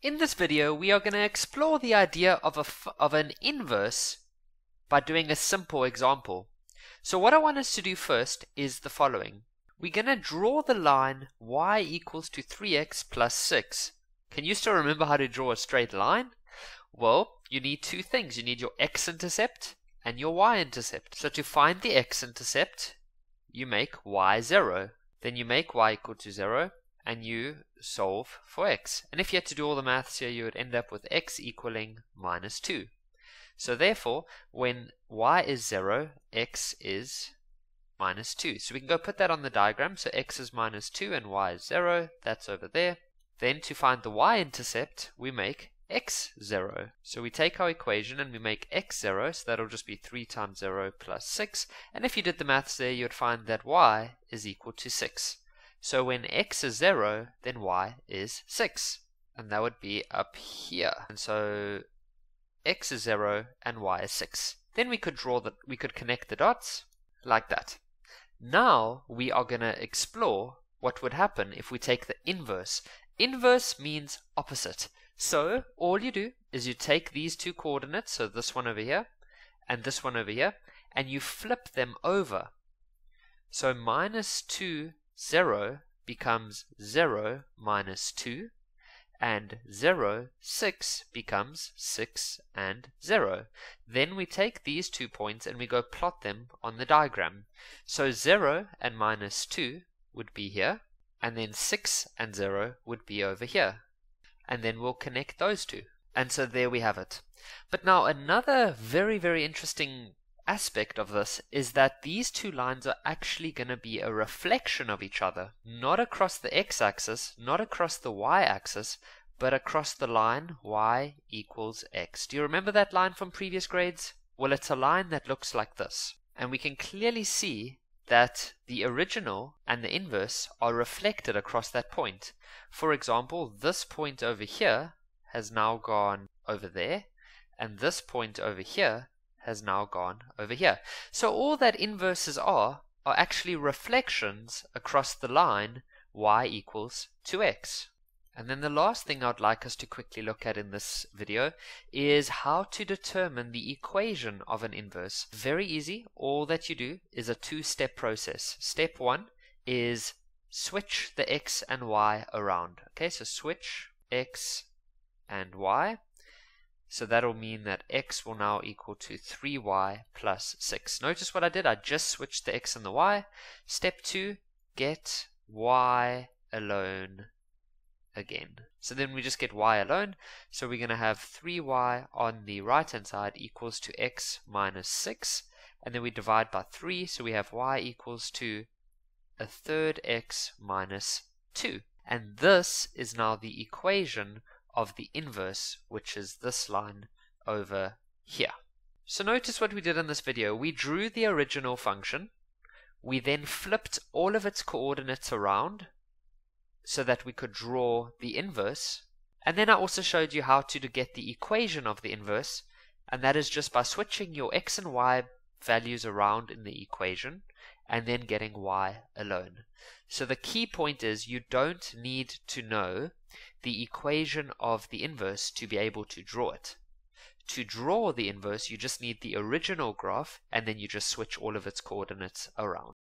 In this video, we are going to explore the idea of, a, of an inverse by doing a simple example. So what I want us to do first is the following. We're going to draw the line y equals to 3x plus 6. Can you still remember how to draw a straight line? Well, you need two things. You need your x-intercept and your y-intercept. So to find the x-intercept, you make y 0. Then you make y equal to 0 and you solve for x. And if you had to do all the maths here, you would end up with x equaling minus 2. So therefore, when y is 0, x is minus 2. So we can go put that on the diagram. So x is minus 2 and y is 0. That's over there. Then to find the y-intercept, we make x 0. So we take our equation and we make x 0, so that'll just be 3 times 0 plus 6. And if you did the maths there, you'd find that y is equal to 6. So when x is 0, then y is 6. And that would be up here. And so x is 0 and y is 6. Then we could draw the, we could connect the dots like that. Now we are going to explore what would happen if we take the inverse. Inverse means opposite. So all you do is you take these two coordinates, so this one over here and this one over here, and you flip them over. So minus 2 0 becomes 0 minus 2, and 0, 6 becomes 6 and 0. Then we take these two points and we go plot them on the diagram. So 0 and minus 2 would be here, and then 6 and 0 would be over here. And then we'll connect those two. And so there we have it. But now another very, very interesting aspect of this is that these two lines are actually going to be a reflection of each other, not across the x-axis, not across the y-axis, but across the line y equals x. Do you remember that line from previous grades? Well, it's a line that looks like this. And we can clearly see that the original and the inverse are reflected across that point. For example, this point over here has now gone over there, and this point over here has now gone over here. So all that inverses are are actually reflections across the line y equals 2x. And then the last thing I'd like us to quickly look at in this video is how to determine the equation of an inverse. Very easy. All that you do is a two-step process. Step one is switch the x and y around. Okay, so switch x and y. So that'll mean that x will now equal to 3y plus 6. Notice what I did? I just switched the x and the y. Step 2, get y alone again. So then we just get y alone. So we're going to have 3y on the right hand side equals to x minus 6. And then we divide by 3. So we have y equals to a third x minus 2. And this is now the equation of the inverse, which is this line over here. So notice what we did in this video. We drew the original function. We then flipped all of its coordinates around so that we could draw the inverse. And then I also showed you how to, to get the equation of the inverse, and that is just by switching your x and y values around in the equation and then getting y alone. So the key point is you don't need to know the equation of the inverse to be able to draw it. To draw the inverse, you just need the original graph, and then you just switch all of its coordinates around.